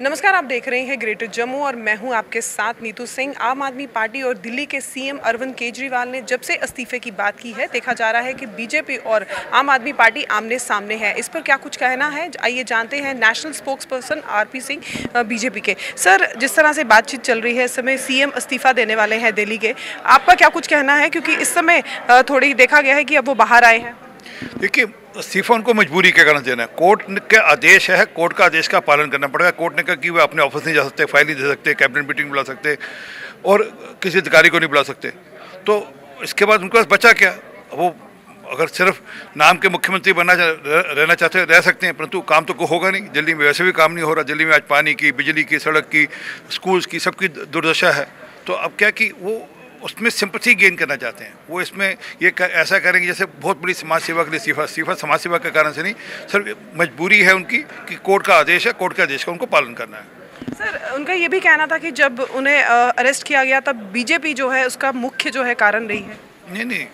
नमस्कार, आप देख रहे हैं ग्रेटर जम्मू और मैं हूँ आपके साथ नीतू सिंह। आम आदमी पार्टी और दिल्ली के सीएम अरविंद केजरीवाल ने जब से इस्तीफे की बात की है, देखा जा रहा है कि बीजेपी और आम आदमी पार्टी आमने सामने है। इस पर क्या कुछ कहना है? आइए जानते हैं national spokesperson R Singh BJP के। सर, जिस तरह से बातचीत चल रही है, इस समय सीएम इस्तीफा देने वाले हैं दिल्ली के। आपका क्या कुछ कहना है? क्योंकि इस समय थोड़ी देखा गया है कि अब वो बाहर आए हैं। देखिए इस्तीफा उनको मजबूरी के कारण देना है। कोर्ट के आदेश है, कोर्ट का आदेश का पालन करना पड़ेगा। कोर्ट ने कहा कि वे अपने ऑफ़िस नहीं जा सकते, फ़ाइल नहीं दे सकते, कैबिनेट मीटिंग बुला सकते और किसी अधिकारी को नहीं बुला सकते। तो इसके बाद उनके पास बचा क्या? वो अगर सिर्फ़ नाम के मुख्यमंत्री बनना रहना चाहते, रह सकते हैं, परंतु काम तो को होगा नहीं। दिल्ली में वैसे भी काम नहीं हो रहा। दिल्ली में आज पानी की, बिजली की, सड़क की, स्कूल्स की, सबकी दुर्दशा है। तो अब क्या कि वो उसमें सिंपथी गेन करना चाहते हैं। वो इसमें ये कर, ऐसा करेंगे जैसे बहुत बड़ी समाज सेवा के लिए इस्तीफा इस्तीफा समाज सेवा के कारण से नहीं सर मजबूरी है उनकी कि कोर्ट का आदेश है कोर्ट के आदेश का उनको पालन करना है। सर उनका ये भी कहना था कि जब उन्हें अरेस्ट किया गया तब बीजेपी जो है उसका मुख्य जो है कारण रही है। नहीं नहीं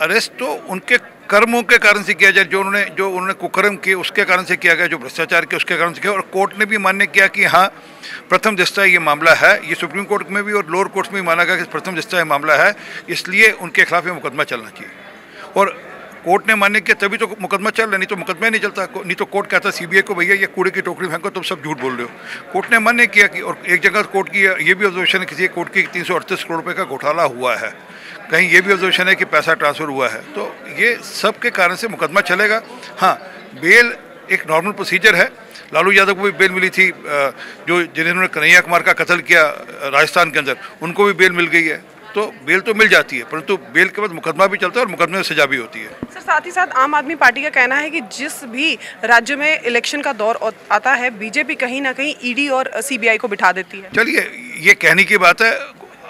अरेस्ट तो उनके कर्मों के कारण से किया जाए, जो उन्होंने जो उन्होंने कुकर्म किए, उसके कारण से किया गया, जो भ्रष्टाचार किया उसके कारण से किया और कोर्ट ने भी मान्य किया कि हाँ प्रथम दृष्टा ये मामला है। ये सुप्रीम कोर्ट में भी और लोअर कोर्ट में भी माना गया कि प्रथम दृष्टा ये मामला है। इसलिए उनके खिलाफ ये मुकदमा चलना चाहिए। और कोर्ट ने मान्य किया, तभी तो मुकदमा चल रहा नहीं तो मुकदमा ही नहीं चलता। नहीं तो कोर्ट कहता सीबीआई को, भैया, ये कूड़े की टोकरी फेंको, तुम सब झूठ बोल रहे हो। कोर्ट ने मान्य किया कि, और एक जगह कोर्ट की, ये भी ऑब्जर्वेशन किसी कोर्ट की तीन सौ अड़तीस करोड़ रुपये का घोटाला हुआ है। कहीं ये भी ऑब्जर्वेशन है कि पैसा ट्रांसफ़र हुआ है। तो ये सब के कारण से मुकदमा चलेगा। हाँ बेल एक नॉर्मल प्रोसीजर है। लालू यादव को भी बेल मिली थी जो जिन्होंने कन्हैया कुमार का कत्ल किया राजस्थान के अंदर उनको भी बेल मिल गई है। तो बेल तो मिल जाती है परंतु बेल के बाद मुकदमा भी चलता है और मुकदमे में सजा भी होती है। सर साथ ही साथ आम आदमी पार्टी का कहना है कि जिस भी राज्य में इलेक्शन का दौर आता है बीजेपी कहीं ना कहीं ईडी और सीबीआई को बिठा देती है। चलिए ये कहने की बात है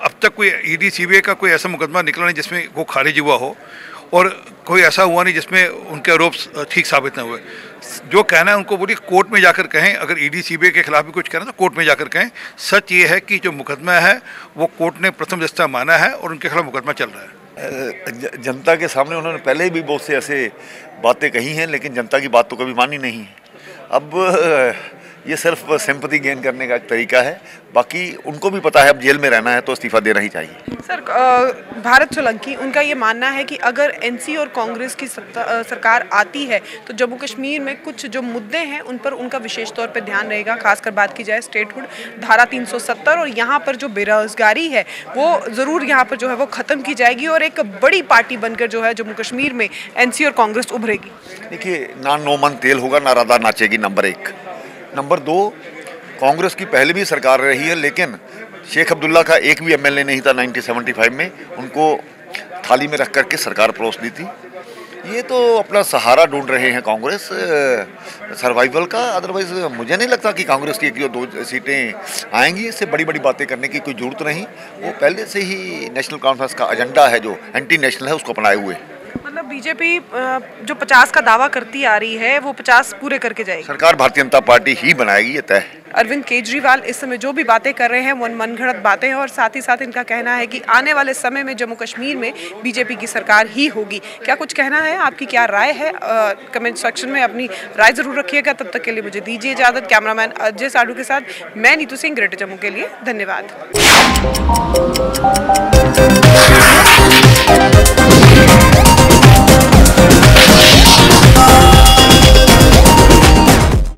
अब तक कोई ईडी सीबीआई का कोई ऐसा मुकदमा निकला नहीं जिसमें वो खारिज हुआ हो और कोई ऐसा हुआ नहीं जिसमें उनके आरोप ठीक साबित न हुए। जो कहना है उनको बोलिए, कोर्ट में जाकर कहें, अगर ईडी सीबीआई के खिलाफ भी कुछ कहना तो कोर्ट में जाकर कहें। सच ये है कि जो मुकदमा है, वो कोर्ट ने प्रथम दस्ता माना है और उनके खिलाफ मुकदमा चल रहा है। जनता के सामने उन्होंने पहले भी बहुत से ऐसे बातें कही हैं, लेकिन जनता की बात तो कभी मानी नहीं है। अब ये सिर्फ़ सिंपति गेन करने का एक तरीका है। बाकी उनको भी पता है अब जेल में रहना है तो इस्तीफा देना ही चाहिए। सर भारत सोलंकी उनका ये मानना है कि अगर एनसी और कांग्रेस की सरकार आती है तो जम्मू कश्मीर में कुछ जो मुद्दे हैं उन पर उनका विशेष तौर पर ध्यान रहेगा। खासकर बात की जाए स्टेटहुड धारा 370 और यहाँ पर जो बेरोजगारी है वो ज़रूर यहाँ पर जो है वो ख़त्म की जाएगी और एक बड़ी पार्टी बनकर जो है जम्मू कश्मीर में एनसी और कांग्रेस उभरेगी। देखिए ना नो मन तेल होगा ना राधा नाचेगी नंबर एक। नंबर दो, कांग्रेस की पहले भी सरकार रही है, लेकिन शेख अब्दुल्ला का एक भी एमएलए नहीं था 1975 में। उनको थाली में रख करके सरकार परोस दी थी। ये तो अपना सहारा ढूंढ रहे हैं कांग्रेस सर्वाइवल का। अदरवाइज़ मुझे नहीं लगता कि कांग्रेस की एक दो सीटें आएँगी। इससे बड़ी बड़ी बातें करने की कोई ज़रूरत नहीं। वो पहले से ही नेशनल कॉन्फ्रेंस का एजेंडा है, जो एंटी नेशनल है, उसको अपनाए हुए। मतलब बीजेपी जो 50 का दावा करती आ रही है वो 50 पूरे करके जाएगी। सरकार भारतीय जनता पार्टी ही बनाएगी ये तय अरविंद केजरीवाल इस समय जो भी बातें कर रहे हैं वो मनगढ़ंत बातें हैं और साथ ही साथ इनका कहना है कि आने वाले समय में जम्मू कश्मीर में बीजेपी की सरकार ही होगी। क्या कुछ कहना है? आपकी क्या राय है? कमेंट सेक्शन में अपनी राय ज़रूर रखिएगा। तब तक के लिए मुझे दीजिए इजाज़त। कैमरामैन अजय साडू के साथ मैं नीतू सिंह ग्रेटर जम्मू के लिए धन्यवाद।